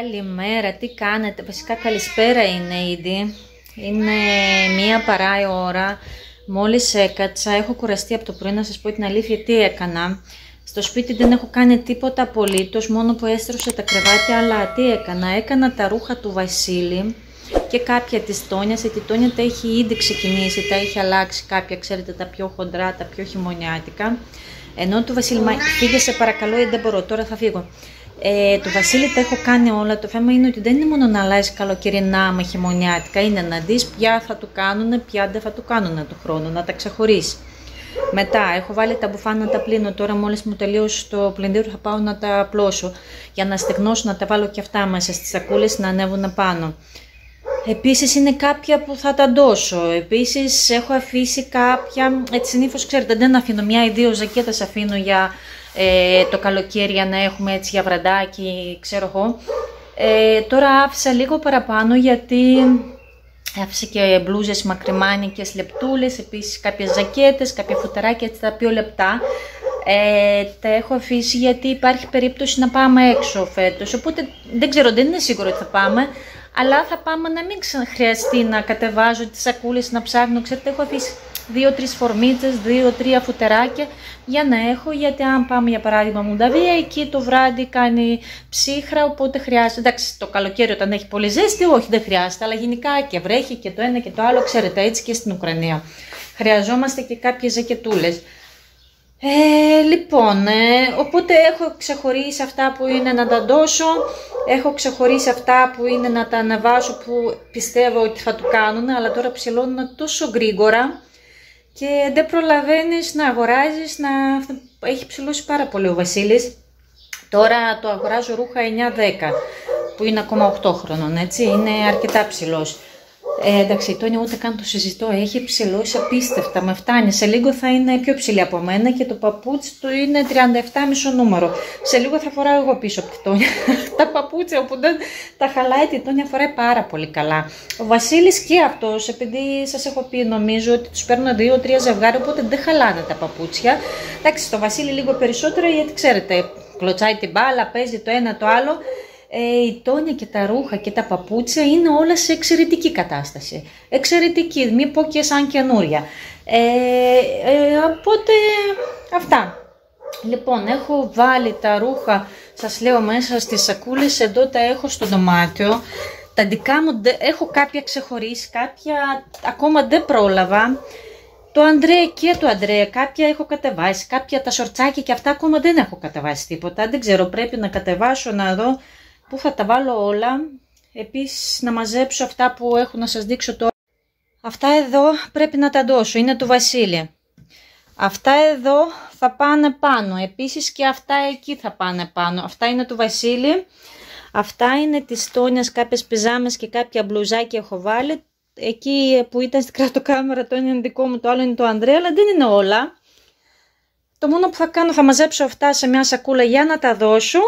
Καλημέρα, τι κάνετε, βασικά καλησπέρα είναι ήδη. Είναι μία παρά η ώρα, μόλις έκατσα, έχω κουραστεί από το πρωί να σας πω την αλήθεια τι έκανα. Στο σπίτι δεν έχω κάνει τίποτα απολύτως, μόνο που έστρωσα τα κρεβάτια, αλλά τι έκανα, έκανα τα ρούχα του Βασίλη και κάποια της Τόνιας, γιατί η Τόνια τα έχει ήδη ξεκινήσει, τα έχει αλλάξει κάποια, ξέρετε, τα πιο χοντρά, τα πιο χειμωνιάτικα. Ενώ του Βασίλη, φύγε σε παρακαλώ, δεν μπορώ, τώρα θα φύγω. Ε, το Βασίλη τα έχω κάνει όλα. Το θέμα είναι ότι δεν είναι μόνο να αλλάζει καλοκαιρινά με χειμωνιάτικα, είναι να δεις ποια θα του κάνουν, ποια δεν θα του κάνουν του χρόνου, να τα ξεχωρίσει. Μετά έχω βάλει τα μπουφάνα να τα πλύνω. Τώρα μόλις μου τελείωσε το πλυντήριο θα πάω να τα απλώσω. Για να στεγνώσω να τα βάλω και αυτά μέσα στις σακούλες να ανέβουν πάνω. Επίσης είναι κάποια που θα τα ντώσω. Επίσης έχω αφήσει κάποια, έτσι συνήθως ξέρετε δεν αφήνω μια ή δύο ζακέτες αφήνω για ε, το καλοκαίρι για να έχουμε έτσι για βραντάκι, ξέρω εγώ. Ε, τώρα άφησα λίγο παραπάνω γιατί άφησα και μπλούζες μακριμάνικες λεπτούλες, επίσης κάποιες ζακέτες, κάποια φουτεράκια έτσι τα πιο λεπτά. Ε, τα έχω αφήσει γιατί υπάρχει περίπτωση να πάμε έξω φέτος, οπότε δεν ξέρω, δεν είναι σίγουρο ότι θα πάμε, αλλά θα πάμε να μην χρειαστεί να κατεβάζω τις σακούλες, να ψάχνω, ξέρετε, έχω αφήσει δύο-τρεις φορμίτσε, δύο-τρία φουτεράκια για να έχω. Γιατί αν πάμε για παράδειγμα Μουνταβία, εκεί το βράδυ κάνει ψύχρα, οπότε χρειάζεται. Εντάξει, το καλοκαίρι όταν έχει πολύ ζέστη, όχι δεν χρειάζεται, αλλά γενικά και βρέχει και το ένα και το άλλο, ξέρετε, έτσι και στην Ουκρανία. Χρειαζόμαστε και κάποιες ζακετούλες. Ε, λοιπόν, ε, οπότε έχω ξεχωρίσει αυτά που είναι να τα δώσω, έχω ξεχωρίσει αυτά που είναι να τα αναβάσω που πιστεύω ότι θα του κάνουν, αλλά τώρα ψηλώνουν τόσο γρήγορα και δεν προλαβαίνεις να αγοράζεις, να έχει ψηλώσει πάρα πολύ ο Βασίλης. Τώρα το αγοράζω ρούχα 9-10 που είναι ακόμα 8 χρόνων, έτσι, είναι αρκετά ψηλός. Ε, εντάξει, η Τόνια ούτε καν το συζητώ. Έχει ψηλώσει απίστευτα. Με φτάνει. Σε λίγο θα είναι πιο ψηλή από μένα και το παπούτσι του είναι 37 μισό νούμερο. Σε λίγο θα φοράω εγώ πίσω από τη Τόνια. τα παπούτσια όπου δεν τα χαλάει τη Τόνια φοράει πάρα πολύ καλά. Ο Βασίλης και αυτός, επειδή σας έχω πει, νομίζω ότι τους παίρνω δύο-τρία ζευγάρια, οπότε δεν χαλάνε τα παπούτσια. Εντάξει, το Βασίλη λίγο περισσότερο γιατί ξέρετε, κλωτσάει την μπάλα, παίζει το ένα το άλλο ε, η τόνια και τα ρούχα και τα παπούτσια είναι όλα σε εξαιρετική κατάσταση. Εξαιρετική, μη πω και σαν καινούρια. Ε, ε, οπότε αυτά. Λοιπόν, έχω βάλει τα ρούχα, σας λέω μέσα στις σακούλες, εδώ τα έχω στο δωμάτιο. Τα δικά μου, έχω κάποια ξεχωρίσει, κάποια ακόμα δεν πρόλαβα. Το Αντρέ και το Αντρέ, κάποια έχω κατεβάσει, κάποια τα σορτσάκια και αυτά ακόμα δεν έχω κατεβάσει τίποτα. Δεν ξέρω, πρέπει να κατεβάσω να δω Πού θα τα βάλω όλα. Επίσης να μαζέψω αυτά που έχω να σας δείξω τώρα. Αυτά εδώ πρέπει να τα δώσω. Είναι του Βασίλη. Αυτά εδώ θα πάνε πάνω. Επίσης και αυτά εκεί θα πάνε πάνω. Αυτά είναι του Βασίλη. Αυτά είναι της Τόνιας κάποιες πιζάμες και κάποια μπλουζάκια έχω βάλει. Εκεί που ήταν στην κρατοκάμερα το είναι δικό μου, το άλλο είναι το Ανδρέα, αλλά δεν είναι όλα. Το μόνο που θα κάνω θα μαζέψω αυτά σε μια σακούλα για να τα δώσω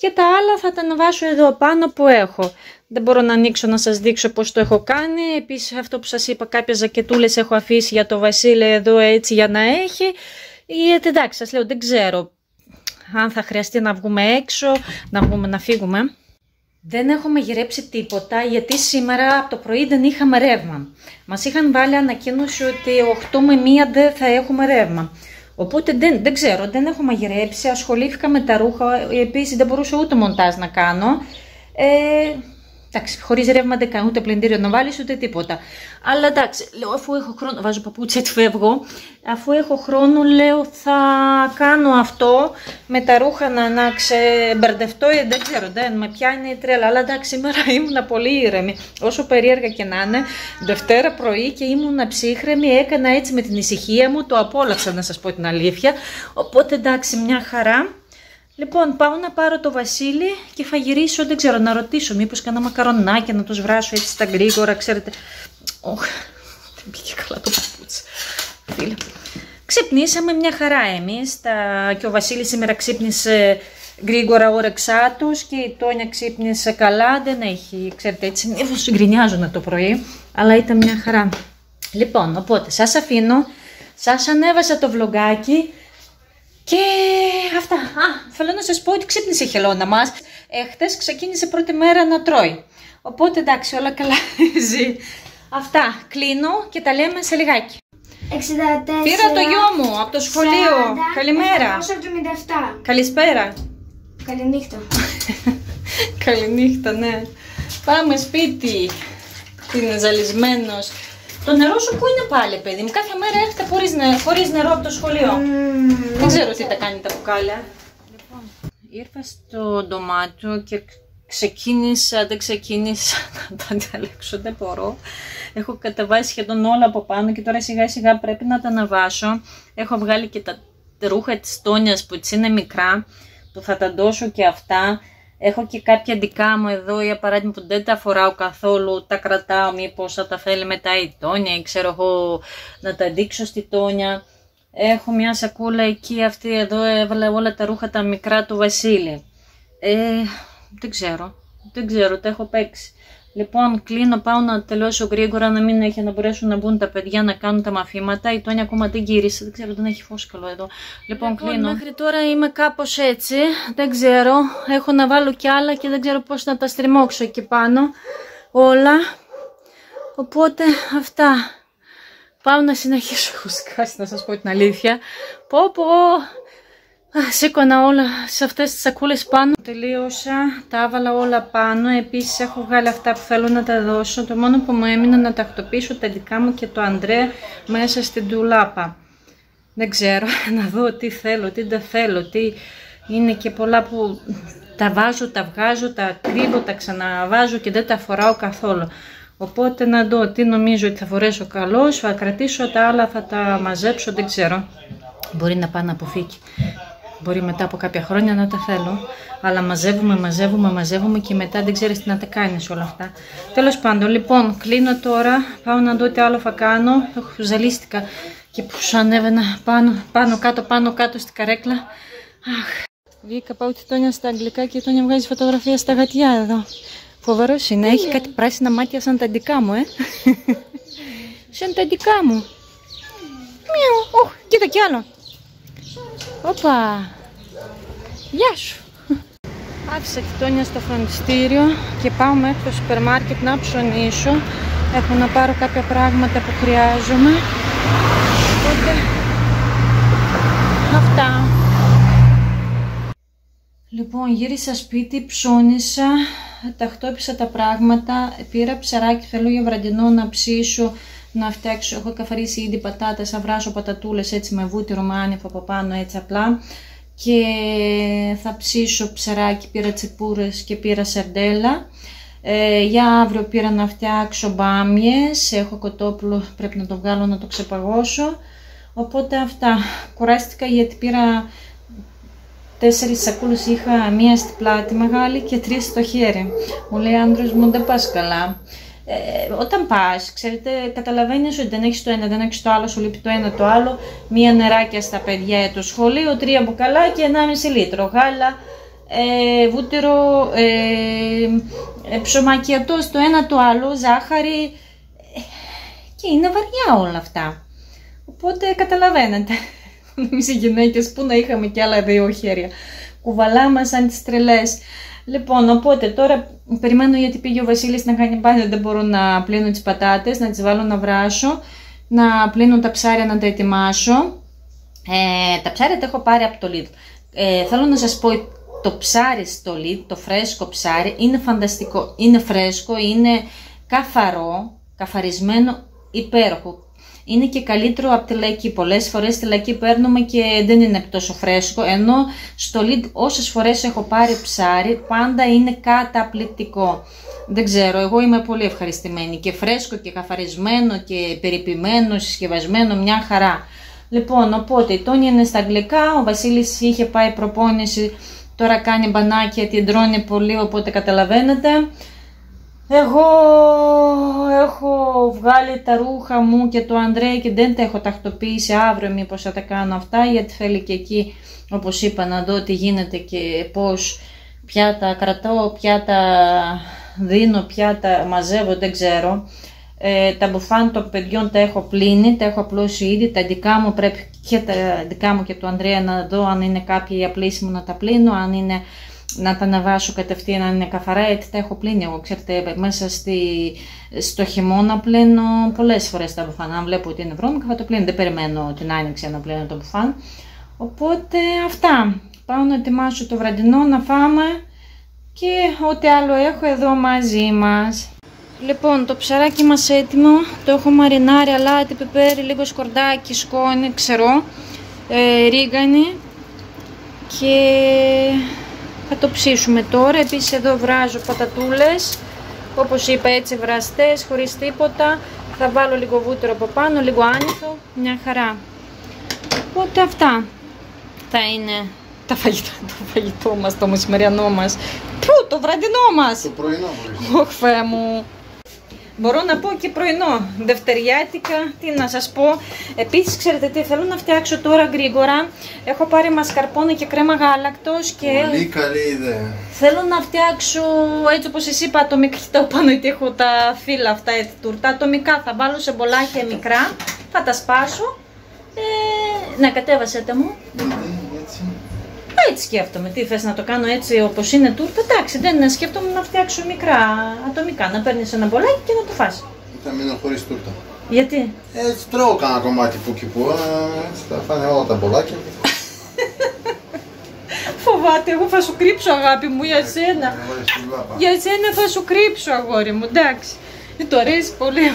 και τα άλλα θα τα ανεβάσω εδώ πάνω που έχω. Δεν μπορώ να ανοίξω να σας δείξω πώς το έχω κάνει. Επίσης αυτό που σας είπα κάποιες ζακετούλες έχω αφήσει για το Βασίλη εδώ έτσι για να έχει. Γιατί εντάξει σας λέω δεν ξέρω αν θα χρειαστεί να βγούμε έξω, να βγούμε να φύγουμε. Δεν έχω μαγειρέψει τίποτα γιατί σήμερα από το πρωί δεν είχαμε ρεύμα. Μας είχαν βάλει ανακοίνωση ότι 8 με 1 δεν θα έχουμε ρεύμα. Οπότε δεν, δεν ξέρω, δεν έχω μαγειρέψει, ασχολήθηκα με τα ρούχα, επίσης δεν μπορούσα ούτε μοντάζ να κάνω. Ε, Εντάξει, χωρίς ρεύμα δεν κάνω ούτε πλυντήριο να βάλεις ούτε τίποτα. Αλλά εντάξει, λέω αφού έχω χρόνο. Βάζω παπούτσια, έτσι φεύγω. Αφού έχω χρόνο, λέω θα κάνω αυτό με τα ρούχα να, να ξεμπερδευτώ. Ε, δεν ξέρω, δεν με πιάνει η τρέλα. Αλλά εντάξει, σήμερα ήμουν πολύ ήρεμη. Όσο περίεργα και να είναι, Δευτέρα πρωί και ήμουν ψύχρεμη. Έκανα έτσι με την ησυχία μου. Το απόλαυσα να σας πω την αλήθεια. Οπότε εντάξει, μια χαρά. Λοιπόν, πάω να πάρω το Βασίλη και θα γυρίσω, δεν ξέρω, να ρωτήσω μήπως κανένα μακαρονάκι να τους βράσω έτσι στα γρήγορα, ξέρετε. Όχ, δεν πήγε καλά το παπούτσι. Φίλε. Ξυπνήσαμε μια χαρά εμείς τα... και ο Βασίλης σήμερα ξύπνησε γρήγορα όρεξά τους και η Τόνια ξύπνησε καλά. Δεν έχει, ξέρετε, έτσι συνήθως γκρινιάζουν το πρωί, αλλά ήταν μια χαρά. Λοιπόν, οπότε σας αφήνω, σας ανέβασα το βλογκάκι και αυτά. Α, θέλω να σας πω ότι ξύπνησε η χελώνα μας. Έχτες ξεκίνησε πρώτη μέρα να τρώει. Οπότε εντάξει, όλα καλά ζει. Αυτά, κλείνω και τα λέμε σε λιγάκι. 64. Πήρα το γιο μου από το σχολείο. 40, Καλημέρα. 777. Καλησπέρα. Καληνύχτα. Καληνύχτα, ναι. Πάμε σπίτι. Είναι ζαλισμένος. Το νερό σου πού είναι πάλι, παιδί μου; Κάθε μέρα έρχεται χωρίς, νε... χωρίς νερό από το σχολείο. Δεν ξέρω τι τα κάνει τα μπουκάλια. Λοιπόν, ήρθα στο ντομάτιο και ξεκίνησα, δεν ξεκίνησα να τα διαλέξω, δεν μπορώ. Έχω κατεβάσει σχεδόν όλα από πάνω και τώρα σιγά σιγά πρέπει να τα αναβάσω. Έχω βγάλει και τα ρούχα της Τόνιας που έτσι είναι μικρά, που θα τα δώσω και αυτά. Έχω και κάποια δικά μου εδώ, για παράδειγμα που δεν τα φοράω καθόλου, τα κρατάω μήπως θα τα θέλει μετά η Τόνια ή ξέρω εγώ να τα δείξω στη Τόνια. Έχω μια σακούλα εκεί, αυτή εδώ έβαλα όλα τα ρούχα τα μικρά του Βασίλη. Ε, δεν ξέρω, δεν ξέρω, τα έχω παίξει. Λοιπόν, κλείνω, πάω να τελειώσω γρήγορα, να μην έχει να μπορέσουν να μπουν τα παιδιά να κάνουν τα μαθήματα. Η Τόνια ακόμα δεν γύρισε, δεν ξέρω, δεν έχει φόσκαλο εδώ. Λοιπόν, λοιπόν κλείνω. Μέχρι τώρα είμαι κάπως έτσι, δεν ξέρω. Έχω να βάλω κι άλλα και δεν ξέρω πώς να τα στριμώξω εκεί πάνω. Όλα. Οπότε αυτά. Πάω να συνεχίσω. Έχω σκάσει να σας πω την αλήθεια. Πω πω. Σήκωνα όλα σε αυτές τις σακούλες πάνω. Τελείωσα, τα έβαλα όλα πάνω. Επίσης έχω βγάλει αυτά που θέλω να τα δώσω. Το μόνο που μου έμεινε να τακτοποιήσω τα δικά μου και το Αντρέα μέσα στην τουλάπα. Δεν ξέρω, να δω τι θέλω, τι δεν θέλω, τι είναι και πολλά που τα βάζω, τα βγάζω, τα κρύβω, τα ξαναβάζω και δεν τα φοράω καθόλου. Οπότε να δω τι νομίζω ότι θα φορέσω καλώς, θα κρατήσω τα άλλα, θα τα μαζέψω, δεν ξέρω. Μπορεί να πάω να αποφύγει. Μπορεί μετά από κάποια χρόνια να τα θέλω. Αλλά μαζεύουμε, μαζεύουμε, μαζεύουμε και μετά δεν ξέρεις τι να τα κάνεις όλα αυτά. Τέλος πάντων, λοιπόν, κλείνω τώρα. Πάω να δω τι άλλο θα κάνω. Έχω ζαλίστηκα και που ανέβαινα πάνω, πάνω κάτω, πάνω κάτω στην καρέκλα. Αχ. Βγήκα, πάω τη Τόνια στα αγγλικά και η Τόνια βγάζει φωτογραφία στα γατιά εδώ. Φοβερό είναι, έχει κάτι πράσινα μάτια σαν τα δικά μου, ε. σαν τα δικά μου. Μιου, οχ, κοίτα κι άλλο. Όπα! Γεια σου! Άφησα τη Τόνια στο φροντιστήριο και πάω μέχρι το σούπερ μάρκετ να ψωνίσω. Έχω να πάρω κάποια πράγματα που χρειάζομαι. Οπότε... Αυτά. Λοιπόν, γύρισα σπίτι, ψώνισα, τακτώπισα τα πράγματα, πήρα ψαράκι, θέλω για βραδινό να ψήσω να φτιάξω, έχω καφαρίσει ήδη πατάτες, θα βράσω πατατούλες έτσι με βούτυρο με από πάνω έτσι απλά και θα ψήσω ψαράκι, πήρα τσιπούρες και πήρα σαρντέλα. Ε, για αύριο πήρα να φτιάξω μπάμιες, έχω κοτόπουλο, πρέπει να το βγάλω να το ξεπαγώσω. Οπότε αυτά, κουράστηκα γιατί πήρα τέσσερις σακούλες, είχα μία στη πλάτη μεγάλη και τρεις στο χέρι. Μου λέει άντρος μου δεν πας καλά ε, όταν πας, ξέρετε, καταλαβαίνεις ότι δεν έχεις το ένα, δεν έχεις το άλλο, σου λείπει το ένα το άλλο. Μία νεράκια στα παιδιά το σχολείο, τρία μπουκαλάκια, 1,5 λίτρο γάλα, ε, βούτυρο, ε, ε, ψωμακιατό το ένα το άλλο, ζάχαρη. Ε, και είναι βαριά όλα αυτά. Οπότε καταλαβαίνετε. Εμείς οι γυναίκες που να είχαμε κι άλλα δύο χέρια. Κουβαλάμε σαν τις τρελές. Λοιπόν, οπότε τώρα περιμένω γιατί πήγε ο Βασίλης να κάνει μπάνιο, δεν μπορώ να πλύνω τις πατάτες, να τις βάλω να βράσω, να πλύνω τα ψάρια να τα ετοιμάσω. Ε, τα ψάρια τα έχω πάρει από το Lidl. Ε, θέλω να σας πω, το ψάρι στο Lidl, το φρέσκο ψάρι, είναι φανταστικό. Είναι φρέσκο, είναι καθαρό, καθαρισμένο, υπέροχο είναι και καλύτερο από τη λαϊκή. Πολλές φορές τη λαϊκή παίρνουμε και δεν είναι τόσο φρέσκο, ενώ στο Lidl όσες φορές έχω πάρει ψάρι πάντα είναι καταπληκτικό. Δεν ξέρω, εγώ είμαι πολύ ευχαριστημένη και φρέσκο και καθαρισμένο και περιποιημένο, συσκευασμένο, μια χαρά. Λοιπόν, οπότε η Τόνια είναι στα αγγλικά, ο Βασίλης είχε πάει προπόνηση, τώρα κάνει μπανάκια, την τρώνε πολύ, οπότε καταλαβαίνετε. Εγώ έχω βγάλει τα ρούχα μου και το Ανδρέα και δεν τα έχω τακτοποιήσει αύριο μήπως θα τα κάνω αυτά γιατί θέλει και εκεί όπως είπα να δω τι γίνεται και πώς ποια τα κρατώ, ποια τα δίνω, ποια τα μαζεύω, δεν ξέρω. Ε, τα μπουφάν των παιδιών τα έχω πλύνει, τα έχω απλώσει ήδη, τα δικά μου πρέπει και τα δικά μου και του Ανδρέα να δω αν είναι κάποια για πλήσιμο να τα πλύνω, αν είναι να τα αναβάσω κατευθείαν αν είναι καθαρά, έτσι τα έχω πλύνει εγώ, ξέρετε, μέσα στη, στο χειμώνα πλένω πολλές φορές τα μπουφάν, αν βλέπω ότι είναι βρώμικα θα το πλύνω, δεν περιμένω την άνοιξη να πλύνω το μπουφάν. Οπότε αυτά, πάω να ετοιμάσω το βραδινό να φάμε και ό,τι άλλο έχω εδώ μαζί μας. Λοιπόν, το ψαράκι μας έτοιμο, το έχω μαρινάρει, αλάτι, πιπέρι, λίγο σκορδάκι, σκόνη, ξερό, ε, ρίγανη και θα το ψήσουμε τώρα. Επίσης εδώ βράζω πατατούλες, όπως είπα έτσι βραστές, χωρίς τίποτα. Θα βάλω λίγο βούτυρο από πάνω, λίγο άνηθο, μια χαρά. Οπότε αυτά θα είναι τα φαγητά, το φαγητό μας, το μεσημεριανό μας. Πού, το βραδινό μας. Το πρωινό μπορείς. Ωχ, Θεέ μου. Μπορώ να πω και πρωινό, δευτεριάτικα, τι να σας πω. Επίσης, ξέρετε τι, θέλω να φτιάξω τώρα γρήγορα. Έχω πάρει μασκαρπόνε και κρέμα γάλακτος και Πολύ καλή ιδέα. θέλω να φτιάξω έτσι όπως εσύ είπα ατομικά. Κοιτάω πάνω γιατί έχω τα φύλλα αυτά έτσι τουρτά. Ατομικά θα βάλω σε μπολάκια μικρά, θα τα σπάσω. Ε, να κατέβασε τα μου. Γιατί, έτσι. Έτσι σκέφτομαι. Τι θες να το κάνω έτσι όπως είναι τούρτα. Εντάξει, δεν σκέφτομαι να φτιάξω μικρά ατομικά. Να παίρνεις ένα μπολάκι και να το φας. Θα μείνω χωρίς τούρτα. Γιατί; Έτσι τρώω κανένα κομμάτι που και που, α, έτσι θα φάνε όλα τα μπολάκια. Φοβάται, εγώ θα σου κρύψω αγάπη μου για σένα. Να βάλεις την λάπα. Για σένα θα σου κρύψω αγόρι μου, εντάξει. Δεν το αρέσει πολύ,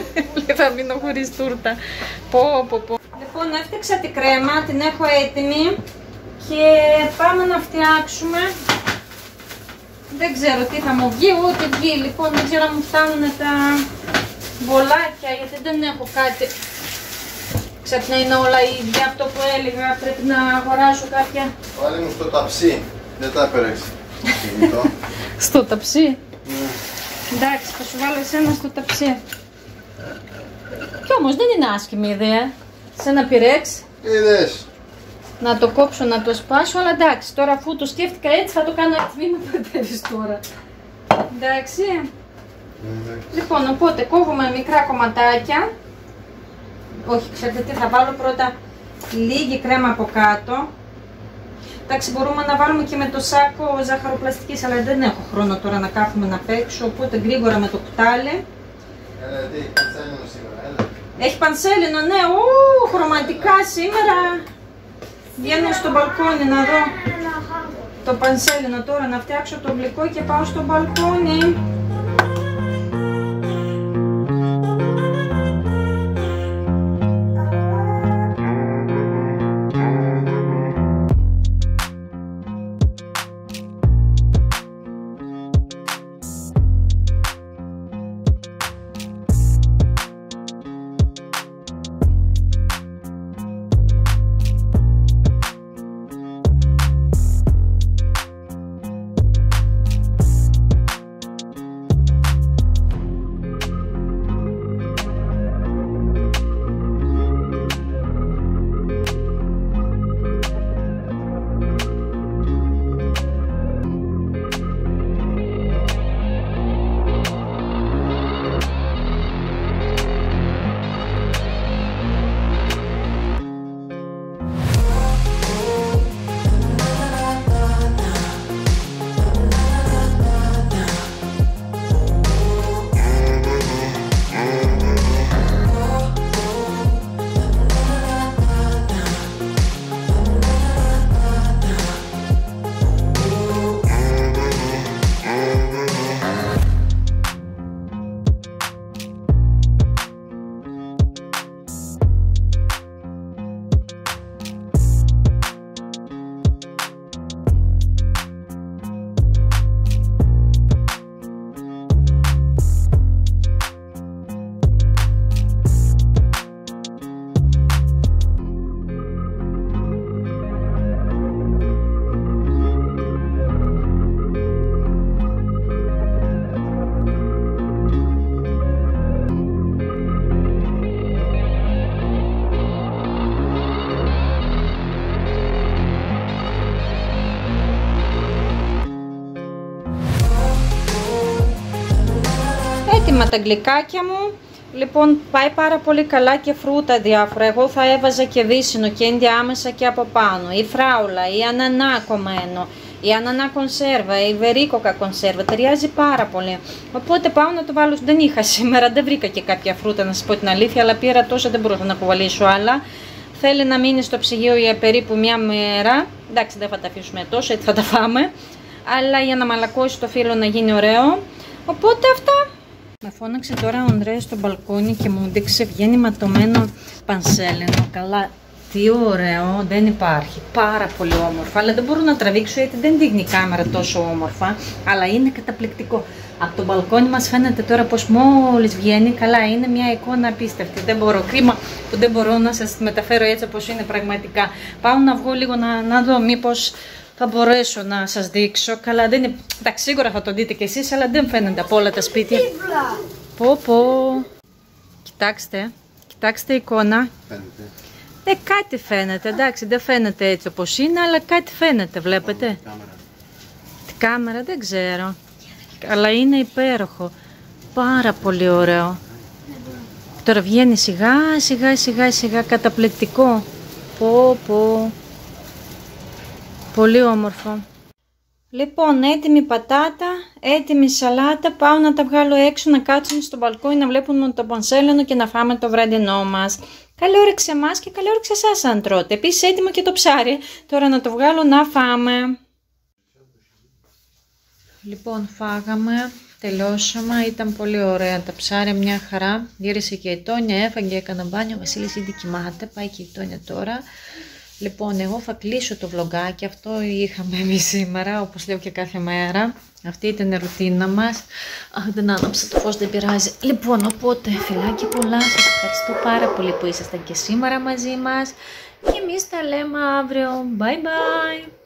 λέει θα μείνω χωρίς τούρτα. Πω, πω, πω. Λοιπόν, έφτιαξα την κρέμα, την έχω έτοιμη και πάμε να φτιάξουμε. Δεν ξέρω τι θα μου βγει, ούτε βγει. Λοιπόν, δεν ξέρω αν μου φτάνουν τα μπολάκια, γιατί δεν έχω κάτι. Ξαφνά είναι όλα ίδια, αυτό που έλεγα, πρέπει να αγοράσω κάποια Βάλε μου στο ταψί. Δεν τα έπαιρες. Κινητό. στο ταψί; Ναι. Εντάξει, θα σου βάλω εσένα στο ταψί. Κι όμως δεν είναι άσχημη ιδέα. Σε ένα πυρέξ, Είδες; Να το κόψω, να το σπάσω, αλλά εντάξει, τώρα αφού το σκέφτηκα έτσι θα το κάνω έτσι, μην με μπερδεύεις τώρα. Εντάξει. Εντάξει. Λοιπόν, οπότε κόβουμε μικρά κομματάκια. Όχι, ξέρετε τι, θα βάλω πρώτα λίγη κρέμα από κάτω. Εντάξει, μπορούμε να βάλουμε και με το σάκο ζαχαροπλαστικής, αλλά δεν έχω χρόνο τώρα να κάθομαι να παίξω, οπότε γρήγορα με το κουτάλι. Έλα, τι, κατσέλινο σήμερα, έλα. Έχει πανσέλινο, ναι, ου, χρωματικά σήμερα. Βγαίνω στο μπαλκόνι να δω το πανσέλινο τώρα, να φτιάξω το γλυκό και πάω στο τα γλυκάκια μου. Λοιπόν, πάει πάρα πολύ καλά και φρούτα διάφορα. Εγώ θα έβαζα και δίσινο και ενδιάμεσα και από πάνω. Ή φράουλα, ή ανανά κομμένο, η ανανά κονσέρβα, η βερίκοκα κονσέρβα, ταιριάζει πάρα πολύ. Οπότε πάω να το βάλω, δεν είχα σήμερα, δεν βρήκα και κάποια φρούτα να σας πω την αλήθεια, αλλά πήρα τόσο δεν μπορούσα να κουβαλήσω άλλα. Θέλει να μείνει στο ψυγείο για περίπου μια μέρα, εντάξει δεν θα τα αφήσουμε τόσο, έτσι θα τα φάμε, αλλά για να μαλακώσει το φύλλο να γίνει ωραίο. Οπότε αυτά. Με φώναξε τώρα ο Ανδρέας στο μπαλκόνι και μου δείξε βγαίνει ματωμένο πανσέλινο. Καλά, τι ωραίο, δεν υπάρχει. Πάρα πολύ όμορφα, αλλά δεν μπορώ να τραβήξω γιατί δεν δείχνει η κάμερα τόσο όμορφα, αλλά είναι καταπληκτικό. Από το μπαλκόνι μας φαίνεται τώρα πως μόλις βγαίνει, καλά είναι μια εικόνα απίστευτη. Δεν μπορώ, κρίμα που δεν μπορώ να σας μεταφέρω έτσι όπως είναι πραγματικά. Πάω να βγω λίγο να, να δω μήπως θα μπορέσω να σας δείξω. Καλά, δεν είναι... Εντάξει, σίγουρα θα το δείτε κι εσείς, αλλά δεν φαίνεται από όλα τα σπίτια. Πω πω. Κοιτάξτε, κοιτάξτε η εικόνα. Φαίνεται. Ε, κάτι φαίνεται, εντάξει, δεν φαίνεται έτσι όπως είναι, αλλά κάτι φαίνεται, βλέπετε. Κάμερα. Την κάμερα δεν ξέρω. Αλλά είναι υπέροχο. Πάρα πολύ ωραίο. Τώρα βγαίνει σιγά, σιγά, σιγά, σιγά, καταπληκτικό. Πω, πω. Πολύ όμορφο. Λοιπόν, έτοιμη πατάτα, έτοιμη σαλάτα. Πάω να τα βγάλω έξω, να κάτσουμε στο μπαλκόνι, να βλέπουμε το πανσέλινο και να φάμε το βραδινό μας. Καλή όρεξη εμάς και καλή όρεξη εσάς αν τρώτε. Επίσης έτοιμο και το ψάρι. Τώρα να το βγάλω να φάμε. Λοιπόν, φάγαμε, τελειώσαμε, ήταν πολύ ωραία τα ψάρια, μια χαρά. Γύρισε και η Τόνια, έφαγε, έκανα μπάνιο, ο Βασίλης ήδη κοιμάται, πάει και η Τόνια τώρα. Λοιπόν, εγώ θα κλείσω το βλογκάκι, αυτό είχαμε εμείς σήμερα, όπως λέω και κάθε μέρα. Αυτή ήταν η ρουτίνα μας. Αχ, δεν άναψα το φως, δεν πειράζει. Λοιπόν, οπότε, φιλάκι πολλά, σας ευχαριστώ πάρα πολύ που ήσασταν και σήμερα μαζί μας. Και εμείς τα λέμε αύριο. Bye bye!